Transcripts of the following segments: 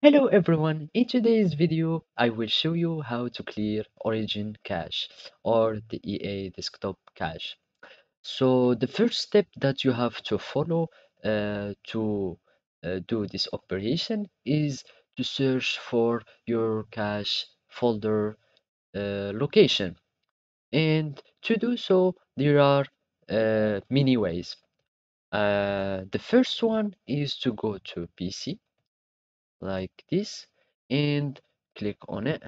Hello everyone, in today's video I will show you how to clear Origin cache or the EA desktop cache. So the first step that you have to follow uh, to uh, do this operation is to search for your cache folder uh, location. And to do so there are uh, many ways. Uh, the first one is to go to PC like this and click on it.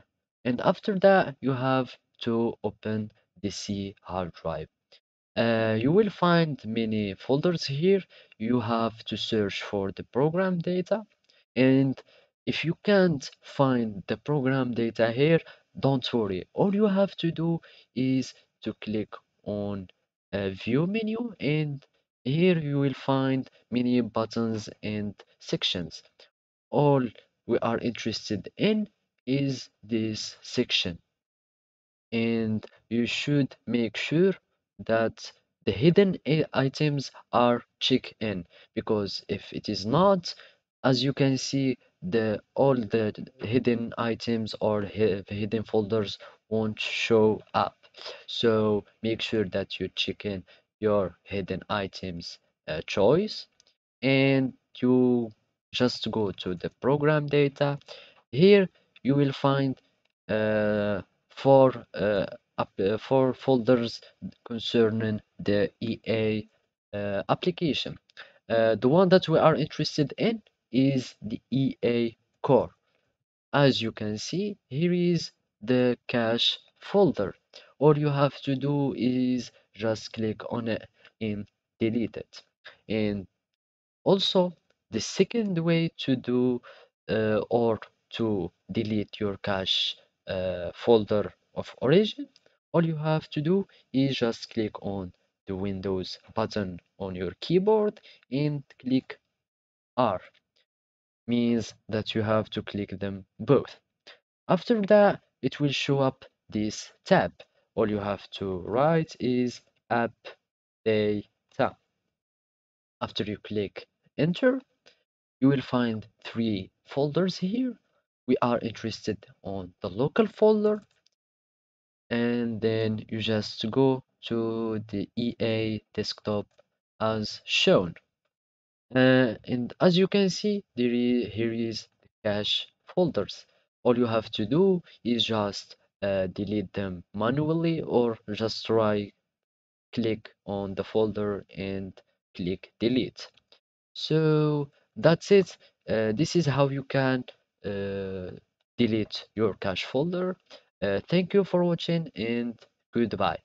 And after that you have to open the C hard drive. Uh, you will find many folders here. You have to search for the program data. And if you can't find the program data here don't worry. All you have to do is to click on a view menu and here you will find many buttons and sections all we are interested in is this section. And you should make sure that the hidden items are checked in because if it is not as you can see the all the hidden items or hidden folders won't show up. So make sure that you check in your hidden items uh, choice and you just go to the program data. Here you will find uh, four uh, up, uh, four folders concerning the EA uh, application. Uh, the one that we are interested in is the EA core. As you can see here is the cache folder. All you have to do is just click on it and delete it. And also, the second way to do uh, or to delete your cache uh, folder of origin, all you have to do is just click on the Windows button on your keyboard and click R. Means that you have to click them both. After that, it will show up this tab. All you have to write is app data. After you click enter, you will find three folders here. We are interested on the local folder and then you just go to the EA desktop as shown. Uh, and as you can see, there is, here is the cache folders. All you have to do is just uh, delete them manually or just try click on the folder and click delete. So that's it. Uh, this is how you can uh, delete your cache folder. Uh, thank you for watching and goodbye.